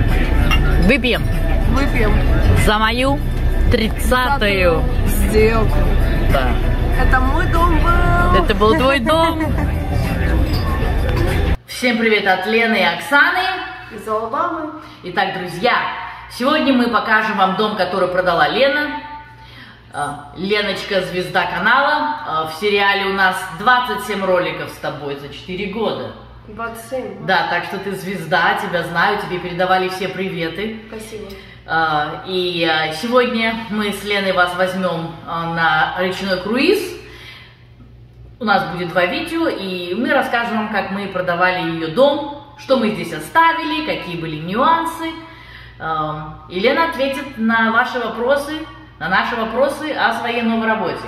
мы. Выпьем Выпьем. за мою тридцатую. Сделку. Да. Это мой дом был. Это был твой дом. Всем привет от Лены и Оксаны. Из Алабамы. Итак, друзья, сегодня мы покажем вам дом, который продала Лена. А, Леночка, звезда канала. А, В сериале у нас 27 роликов с тобой за 4 года. 27. Да, так что ты звезда, тебя знаю, тебе передавали все приветы. Спасибо. А, И а, сегодня мы с Леной вас возьмем а, на речной круиз. У нас будет два видео, и мы расскажем вам, как мы продавали ее дом, что мы здесь оставили, какие были нюансы. И Лена ответит на ваши вопросы, на наши вопросы о своей новой работе.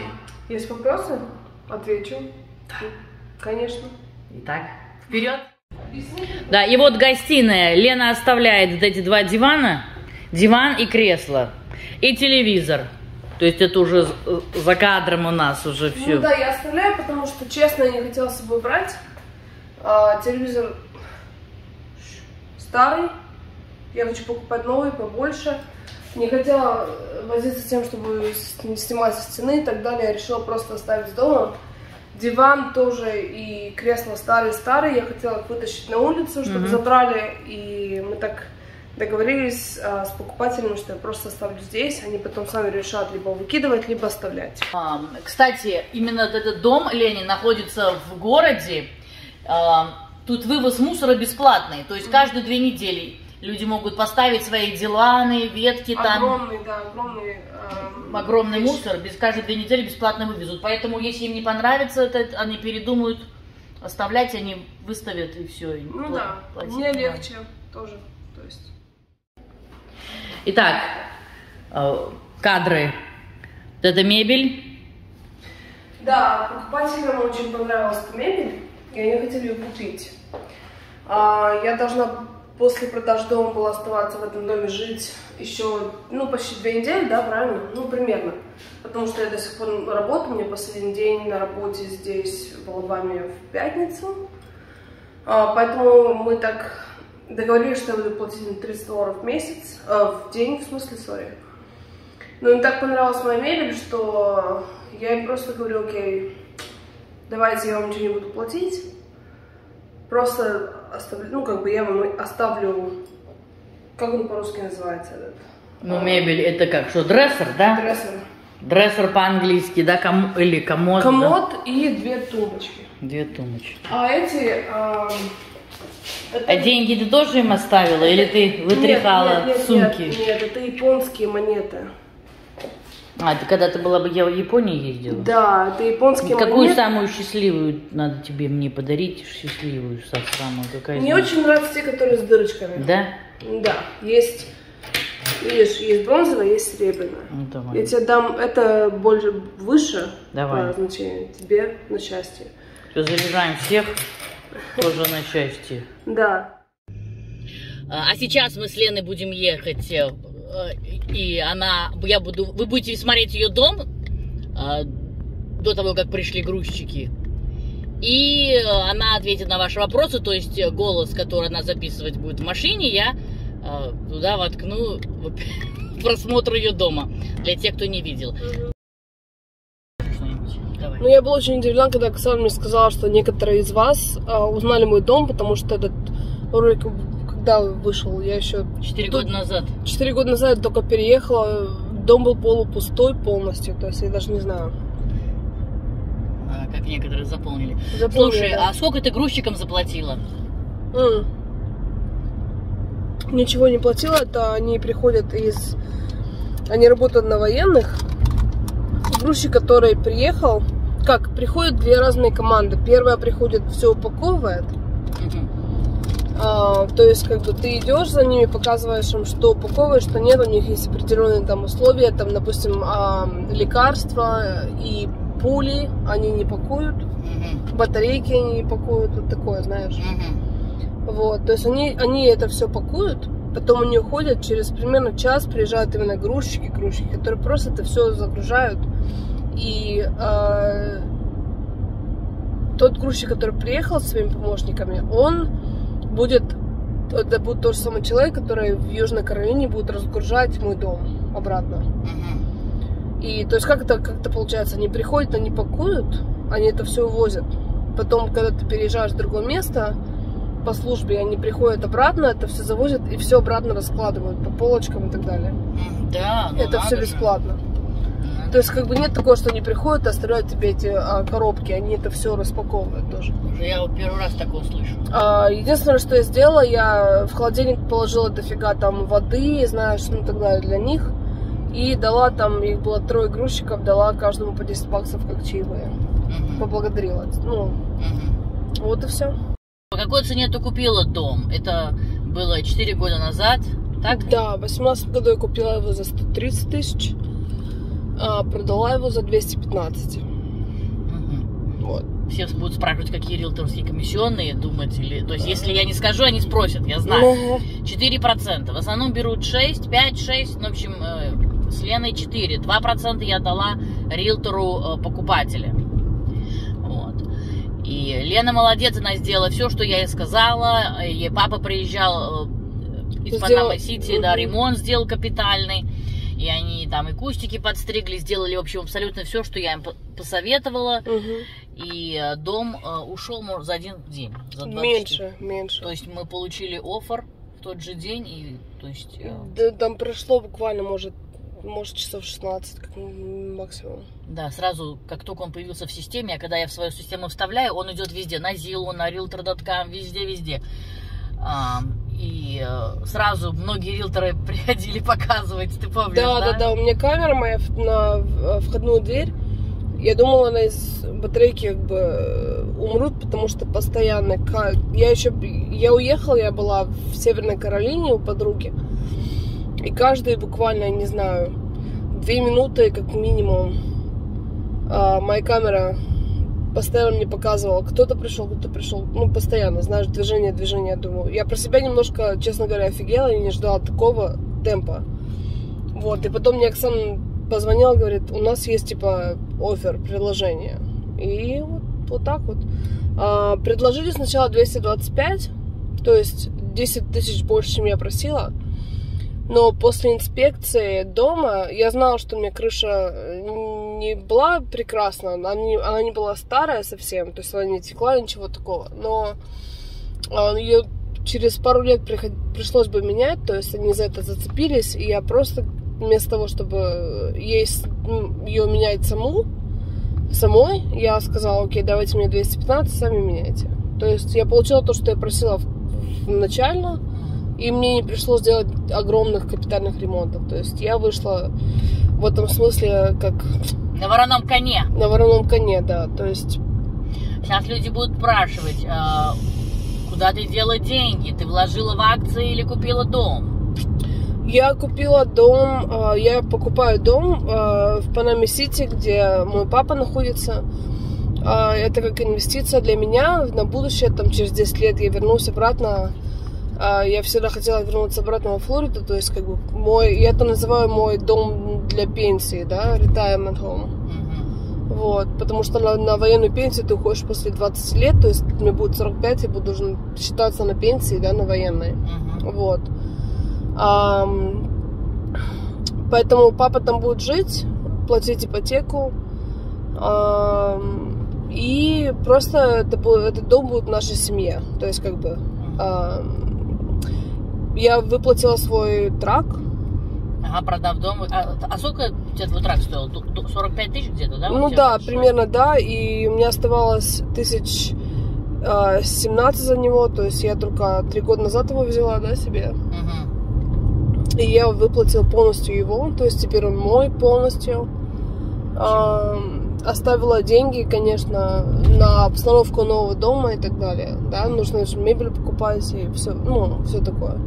Есть вопросы? Отвечу. Да. Конечно. Итак, вперед! Да, и вот гостиная. Лена оставляет вот эти два дивана, диван и кресло, и телевизор. То есть это уже з- за кадром у нас уже все. Ну да, я оставляю, потому что, честно, я не хотела с собой брать. А, телевизор старый. Я хочу покупать новый, побольше. Не хотела э, возиться с тем, чтобы снимать со стены и так далее. Я решила просто оставить дома. Диван тоже и кресло старые-старые. Я хотела их вытащить на улицу, чтобы Мгм. забрали. И мы так договорились а, с покупателем, что я просто оставлю здесь. Они потом сами решат либо выкидывать, либо оставлять. Ам, Кстати, именно этот дом Лени находится в городе. Ам, Тут вывоз мусора бесплатный. То есть каждые две недели люди могут поставить свои диланы, ветки там. Огромный, да, огромный. эм, огромный вещь. мусор, без каждые две недели бесплатно вывезут. Поэтому, если им не понравится это, они передумают оставлять, они выставят и все. Ну да, мне легче тоже. То есть. Итак, э, кадры. Вот это мебель. Да, покупателям очень понравилась эта мебель, и они хотели ее купить. А, я должна после продаж дома была оставаться в этом доме жить еще, ну, почти две недели, да, правильно? Ну, примерно. Потому что я до сих пор работаю, у меня последний день на работе здесь, в Алабаме, в пятницу. А, поэтому мы так договорились, что я буду платить им 30 долларов в месяц, э, в день, в смысле, сори. Но им так понравилась моя мебель, что я им просто говорю, окей, давайте я вам ничего не буду платить, просто оставлю, ну, как бы я вам оставлю, как он по-русски называется этот? Ну, мебель это как, что, дрессер, да? Дрессер. Дрессер по-английски, да, ком... или комод. да? Комод и две тумбочки. Две тумбочки. А эти... ам, это- А деньги ты тоже им оставила, или ты вытряхала Нет, нет, в сумки? Нет, нет, это японские монеты. А, ты когда ты была бы я в Японии ездила? Да, это японские Какую монеты. самую счастливую надо тебе мне подарить? Счастливую, самую какая? Мне очень нравятся те, которые с дырочками. Да? Да, есть, видишь, есть бронзовая, есть серебряная. Ну, давай. Я тебе дам, это больше, выше Давай. по значению, тебе на счастье. Все, заряжаем всех тоже на счастье. Да. А а сейчас мы с Леной будем ехать, э, и она, я буду, вы будете смотреть ее дом э, до того, как пришли грузчики. И э, она ответит на ваши вопросы, то есть э, голос, который она записывать будет в машине, я э, туда воткну просмотр ее дома, для тех, кто не видел. Ну, я была очень удивлена, когда Оксана мне сказала, что некоторые из вас а, узнали мой дом, потому что этот ролик, когда вышел, я еще Четыре года назад. четыре года назад только переехала, дом был полупустой полностью, то есть я даже не знаю. а, как некоторые заполнили. Запомнила. Слушай, а сколько ты грузчикам заплатила? М. Ничего не платила, это они приходят из... Они работают на военных. Грузчик, который приехал... Как, приходят две разные команды. Первая приходит, все упаковывает. Мгм. А, то есть, как бы ты идешь за ними, показываешь им, что упаковываешь, что нет, у них есть определенные там условия, там, допустим, а, лекарства и пули они не пакуют, батарейки они не пакуют, вот такое, знаешь. Вот, то есть они, они это все пакуют, потом они уходят, через примерно час приезжают именно грузчики, грузчики, которые просто это все загружают. И э, тот грузчик, который приехал с своими помощниками, он будет это будет тот же самый человек, который в Южной Каролине будет разгружать мой дом обратно. И то есть как это, как это получается? Они приходят, они пакуют, они это все увозят. Потом, когда ты переезжаешь в другое место, по службе они приходят обратно, это все завозят и все обратно раскладывают по полочкам и так далее. Да, ну это все же. бесплатно. То есть как бы нет такого, что они приходят и оставляют тебе эти а, коробки, они это все распаковывают тоже. же. Я вот первый раз такое слышу. А, единственное, что я сделала, я в холодильник положила дофига там воды, знаешь, ну так далее для них. И дала там, их было трое грузчиков, дала каждому по 10 баксов как чаевые. Мгм. Поблагодарила. Ну, Мгм. вот и все. По какой цене ты купила дом? Это было 4 года назад, так? Да, в 18 году я купила его за 130 тысяч, а продала его за 215. Мгм. Вот. Все будут спрашивать, какие риэлторские комиссионные, думать или... То есть, если я не скажу, они спросят, я знаю. 4%. В основном берут 6, 5, 6. Ну, в общем, э, с Леной 4. 2% я дала риэлтору э, покупателя. И Лена молодец, она сделала все, что я ей сказала. Ей папа приезжал э, из Сделал- Панама-Сити, да, ремонт сделал капитальный. И они там и кустики подстригли, сделали, в общем, абсолютно все, что я им по- посоветовала. Мгм. И э, дом э, ушел может, за один день. За 24. Меньше, меньше. То есть мы получили offer в тот же день, и то есть э, Да, там прошло буквально, может, может, часов 16 как максимум. да, сразу, как только он появился в системе, а когда я в свою систему вставляю, он идет везде, на Zillow, на Realtor.com, везде-везде. А, и э, сразу многие риэлторы приходили показывать, ты помнишь, Да, да? да, да, у меня камера моя на в- входную дверь. Я думала, она из батарейки как бы э, умрут, потому что постоянно... Я еще... Я уехала, я была в Северной Каролине у подруги. И каждые буквально, не знаю, две минуты как минимум а, моя камера постоянно мне показывала, кто-то пришел, кто-то пришел. Ну, постоянно, знаешь, движение, движение, думаю. Я про себя немножко, честно говоря, офигела и не ждала такого темпа. Вот, и потом мне Оксана позвонила, говорит, у нас есть, типа, офер, предложение. И вот, вот так вот. А, предложили сначала 225, то есть 10 тысяч больше, чем я просила. Но после инспекции дома я знала, что у меня крыша э, не была прекрасна, она не, она не была старая совсем, то есть она не текла, ничего такого. Но ее через пару лет приход- пришлось бы менять, то есть они за это зацепились, и я просто вместо того, чтобы ей, ее менять саму, самой, я сказала, окей, давайте мне 215, сами меняйте. То есть я получила то, что я просила в- в- начально, и мне не пришлось делать огромных капитальных ремонтов. То есть я вышла в этом смысле как На вороном коне. на вороном коне, да. То есть Сейчас люди будут спрашивать, а, куда ты дела деньги? Ты вложила в акции или купила дом? я купила дом, э, я покупаю дом э, в Панаме-Сити, где мой папа находится. Это как инвестиция для меня на будущее, там через 10 лет я вернусь обратно. Э, Я всегда хотела вернуться обратно во Флориду, то есть как бы мой, я это называю мой дом для пенсии, да, retirement home. Мгм. Вот, потому что на, на военную пенсию ты уходишь после 20 лет, то есть мне будет 45, я буду должен считаться на пенсии, да, на военной. Мгм. Вот. Ам, поэтому папа там будет жить, платить ипотеку. ам, и просто это, этот дом будет в нашей семье. То есть, как бы, ам, я выплатила свой трак. Ага, продав дом. А, а сколько у тебя твой трак стоил? Ду- ду- 45 тысяч где-то, да? ну да, большой? примерно да. И у меня оставалось тысяч а, 17 за него. То есть я только три года назад его взяла, да, себе. Мгм. И я выплатила полностью его, то есть теперь он мой полностью. Ам, оставила деньги, конечно, на обстановку нового дома и так далее. Да, нужно же мебель покупать и все, ну, все такое.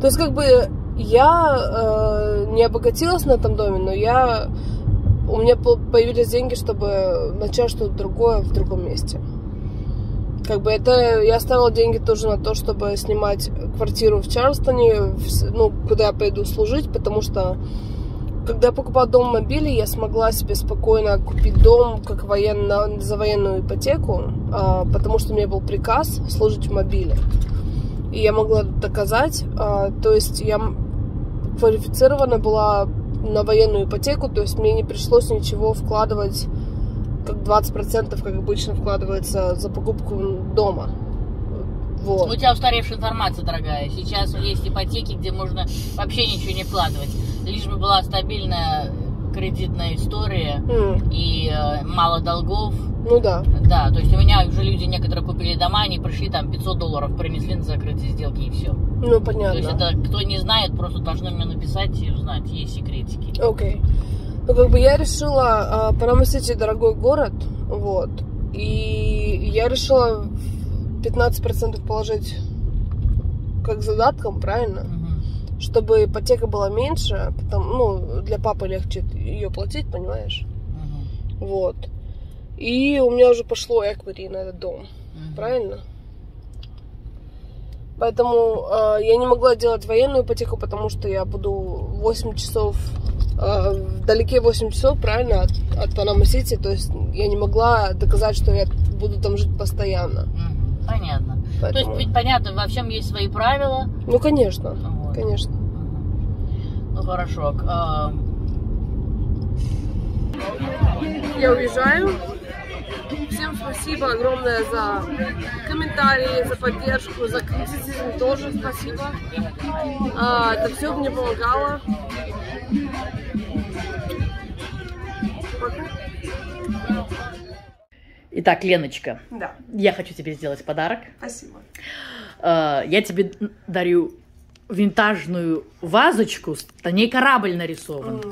То есть, как бы, я э, не обогатилась на этом доме, но я у меня по- появились деньги, чтобы начать что-то другое в другом месте. Как бы это я оставила деньги тоже на то, чтобы снимать квартиру в Чарльстоне, в ну, куда я пойду служить, потому что когда я покупала дом в мобиле, я смогла себе спокойно купить дом как военно, за военную ипотеку, а, потому что у меня был приказ служить в мобиле. И я могла доказать. А, то есть я квалифицирована была на военную ипотеку, то есть мне не пришлось ничего вкладывать, как 20%, как обычно вкладывается за покупку дома. Вот. У тебя устаревшая информация, дорогая. Сейчас есть ипотеки, где можно вообще ничего не вкладывать. Лишь бы была стабильная кредитная история mm. и э, мало долгов. Ну да. Да, то есть у меня уже люди некоторые купили дома, они пришли там 500 долларов, принесли на закрытие сделки и все. Ну понятно. То есть это кто не знает, просто должны мне написать и узнать, есть секретики. Okay. Okay. Ну как бы я решила, э, Панама-Сити дорогой город, вот, и я решила 15% положить как задатком, правильно? Угу. Чтобы ипотека была меньше, потому, ну, для папы легче ее платить, понимаешь? Угу. Вот. И у меня уже пошло equity на этот дом, угу. правильно? Поэтому э, я не могла делать военную ипотеку, потому что я буду 8 часов э, вдалеке 8 часов, правильно, от, от Панама-Сити. То есть я не могла доказать, что я буду там жить постоянно. Понятно. Поэтому... То есть, понятно, во всем есть свои правила. Ну, конечно. Конечно. Ну, хорошо. А... Я уезжаю. Всем спасибо огромное за комментарии, за поддержку, за критицизм тоже спасибо. А, это все мне помогало. Итак, Леночка. Да. Я хочу тебе сделать подарок. Спасибо. А, я тебе дарю винтажную вазочку, на ней корабль нарисован.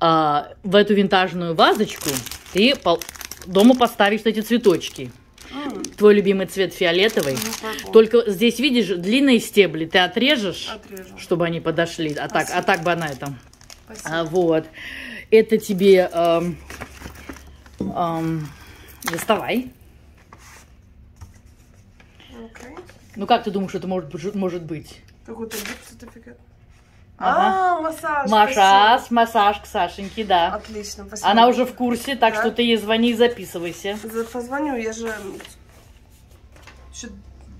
Mm. В эту винтажную вазочку ты дома поставишь эти цветочки. Mm. Твой любимый цвет фиолетовый. Mm, Только здесь, видишь, длинные стебли ты отрежешь, Отрежу. чтобы они подошли. А так, а так бы она там. А, вот. Это тебе... Эм, эм, Доставай. Okay. Ну как ты думаешь, это может, может быть? Какой-то сертификат. Ага. А, массаж. Массаж, массаж к Сашеньке, да. Отлично, спасибо. Она уже в курсе, так да? что ты ей звони и записывайся. Позвоню, я же еще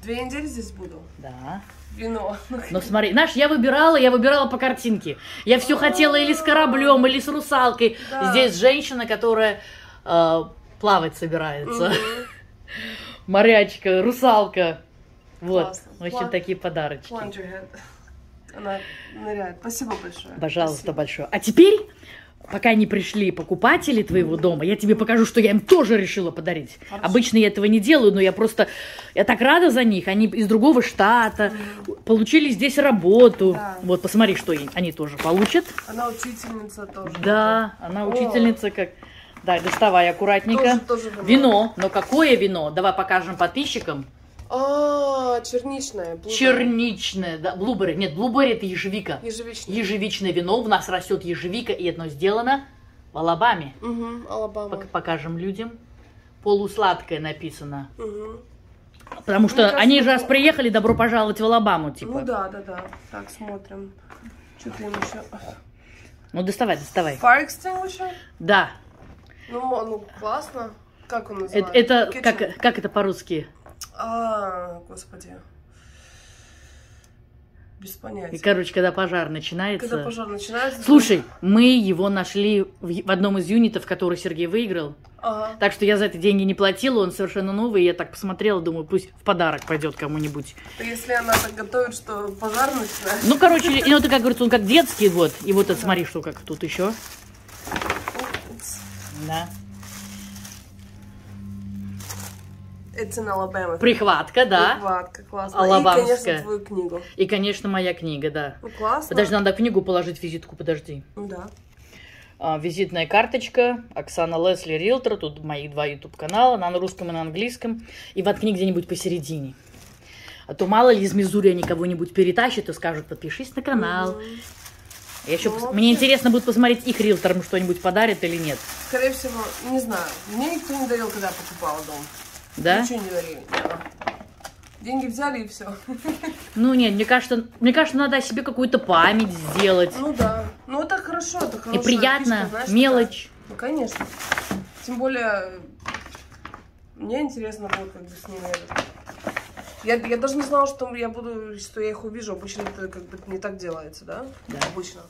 две недели здесь буду. Да. Вино. Ну смотри, знаешь, я выбирала, я выбирала по картинке. Я все хотела или с кораблем, или с русалкой. Да. Здесь женщина, которая э, плавать собирается. Морячка, русалка. Вот, Классно. в общем, такие подарочки. Она ныряет. Спасибо большое. Пожалуйста, Спасибо. большое. А теперь, пока не пришли покупатели твоего дома, я тебе покажу, что я им тоже решила подарить. Хорошо. Обычно я этого не делаю, но я просто... Я так рада за них. Они из другого штата, mm. получили здесь работу. Да. Вот, посмотри, что они тоже получат. Она учительница тоже. Да, она учительница как... Да, доставай аккуратненько. Тоже, тоже вино. Но какое вино? Давай покажем подписчикам. А, черничное. Блубери. Черничное, да, блубери. Нет, блубери это ежевика. Ежевичное. Ежевичное вино. У нас растет ежевика, и одно сделано в Алабаме. Угу, Алабама. Пок покажем людям. Полусладкое написано. Угу. Потому что кажется, они же раз приехали, добро пожаловать в Алабаму, типа. Ну да, да, да. Так, смотрим. Что-то им еще... Ну, доставай, доставай. Fire extinguisher? Да. Ну, ну классно. Как он называется? Это, это как, как это по-русски? А, господи. Без понятия. И, короче, когда пожар начинается... Когда пожар начинается... Слушай, мы его нашли в, в одном из юнитов, который Сергей выиграл. Ага. Так что я за это деньги не платила, он совершенно новый. Я так посмотрела, думаю, пусть в подарок пойдет кому-нибудь. Если она так готовит, что пожар начинается... Ну, короче, ну, это, как говорится, он как детский, вот. И вот это, смотри, что как тут еще. Да. In Alabama. Прихватка, да. Прихватка, классно. Алабамская. И, конечно, твою книгу. И, конечно, моя книга, да. Ну, классно. Подожди, надо книгу положить, визитку, подожди. Да. А, визитная карточка, Оксана Лесли Риэлтор, тут мои два YouTube-канала, на русском и на английском. И воткни где-нибудь посередине. А то мало ли из Мизури они кого-нибудь перетащат и скажут, подпишись на канал. Угу. Я еще, ну, мне интересно будет посмотреть их риэлторам что-нибудь подарят или нет. Скорее всего, не знаю. Мне никто не дарил, когда я покупала дом. Да? Ничего не дарили. Деньги взяли и все. Ну нет, мне кажется, мне кажется, надо себе какую-то память сделать. Ну да. Ну это хорошо, это хорошо. И приятно, фишка, знаешь, мелочь. Да. Ну конечно. Тем более, мне интересно будет как бы с ними Я, я даже не знала, что я буду, что я их увижу. Обычно это как бы не так делается, да? Да. Обычно.